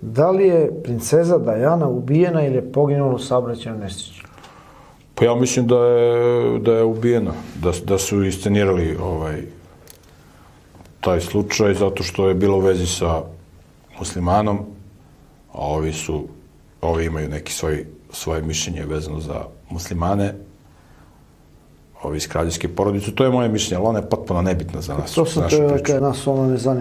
Da li je princeza Dajana ubijena ili je poginula u saobraćajnoj nesreći? Pa ja mislim da je, da je ubijena, da, da su iscenirali ovaj, taj slučaj zato što je bilo u vezi sa muslimanom, a ovi su, ovi imaju neki svoj, svoje mišljenje vezano za muslimane, ovi iz kraljevske porodice, to je moje mišljenje, ali ona je potpuno nebitna za pa nas. To sam te rekao, nas ono ne zanima.